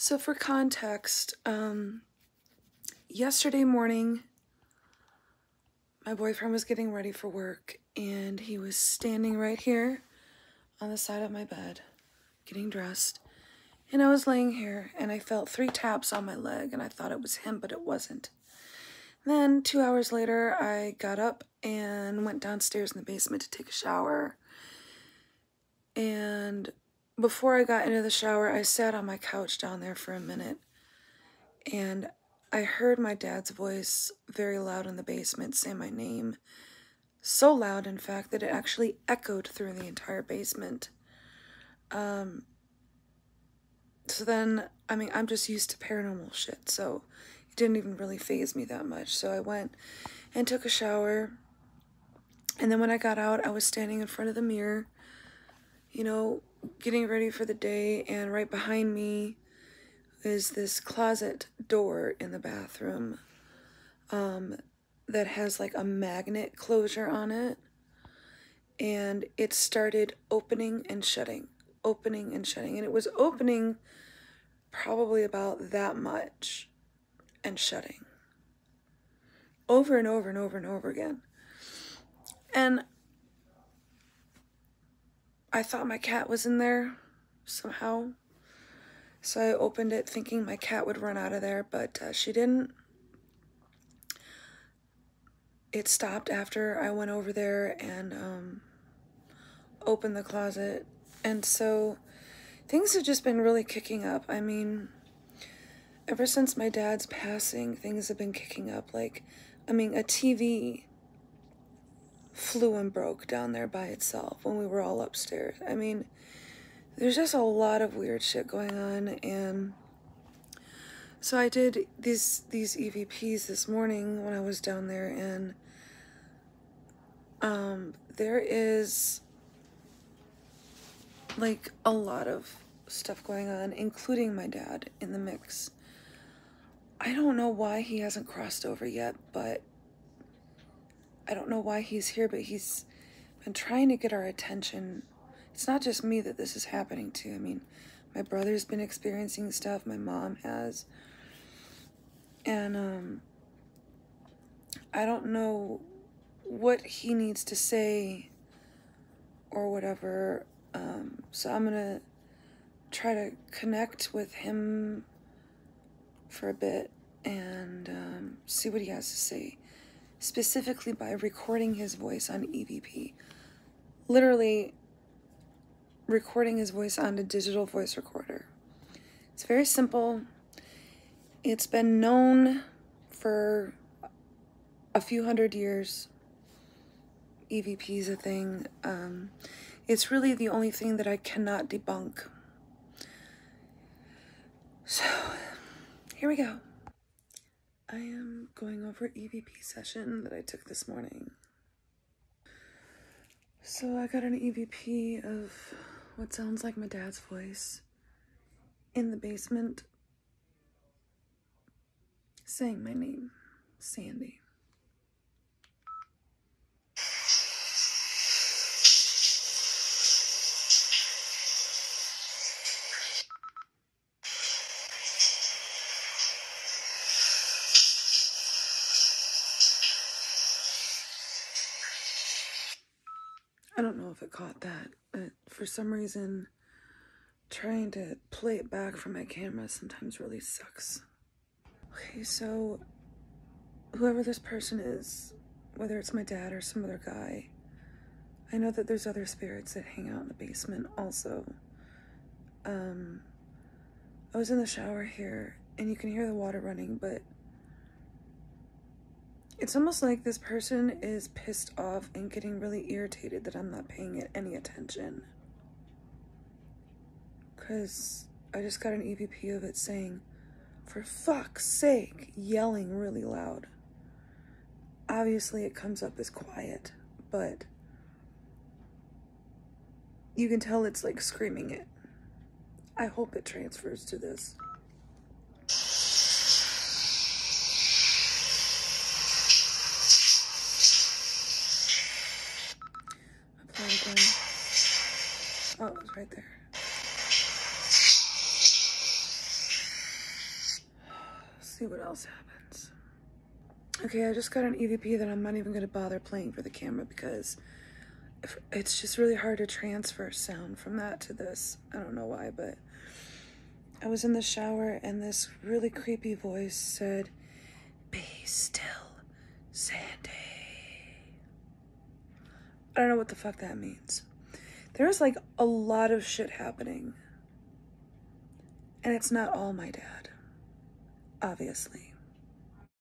So, for context, um, yesterday morning, my boyfriend was getting ready for work and he was standing right here on the side of my bed, getting dressed. And I was laying here and I felt three taps on my leg and I thought it was him, but it wasn't. Then, two hours later, I got up and went downstairs in the basement to take a shower. And before I got into the shower, I sat on my couch down there for a minute and I heard my dad's voice very loud in the basement say my name. So loud, in fact, that it actually echoed through the entire basement. Um, so then, I mean, I'm just used to paranormal shit, so it didn't even really phase me that much. So I went and took a shower. And then when I got out, I was standing in front of the mirror, you know, getting ready for the day, and right behind me is this closet door in the bathroom um, that has like a magnet closure on it. And it started opening and shutting, opening and shutting. And it was opening probably about that much and shutting over and over and over and over again. And I thought my cat was in there somehow. So I opened it thinking my cat would run out of there, but uh, she didn't. It stopped after I went over there and um, opened the closet. And so things have just been really kicking up. I mean, ever since my dad's passing, things have been kicking up. Like, I mean, a TV flew and broke down there by itself when we were all upstairs. I mean, there's just a lot of weird shit going on and so I did these these EVPs this morning when I was down there and um there is like a lot of stuff going on including my dad in the mix. I don't know why he hasn't crossed over yet, but I don't know why he's here, but he's been trying to get our attention. It's not just me that this is happening to. I mean, my brother's been experiencing stuff, my mom has. And um I don't know what he needs to say or whatever. Um so I'm to try to connect with him for a bit and um, see what he has to say specifically by recording his voice on EVP. Literally recording his voice on a digital voice recorder. It's very simple. It's been known for a few hundred years. EVP is a thing. Um, it's really the only thing that I cannot debunk. So, here we go. I am going over EVP session that I took this morning. So I got an EVP of what sounds like my dad's voice in the basement saying my name, Sandy. I don't know if it caught that, but for some reason, trying to play it back from my camera sometimes really sucks. Okay, so whoever this person is, whether it's my dad or some other guy, I know that there's other spirits that hang out in the basement also. Um, I was in the shower here and you can hear the water running, but it's almost like this person is pissed off and getting really irritated that I'm not paying it any attention. Because I just got an EVP of it saying, for fuck's sake, yelling really loud. Obviously, it comes up as quiet, but you can tell it's like screaming it. I hope it transfers to this. Apply again. Oh, it was right there. see what else happens. Okay, I just got an EVP that I'm not even going to bother playing for the camera because it's just really hard to transfer sound from that to this. I don't know why, but I was in the shower and this really creepy voice said, Be still, Sandy. I don't know what the fuck that means. There's like a lot of shit happening. And it's not all my dad, obviously.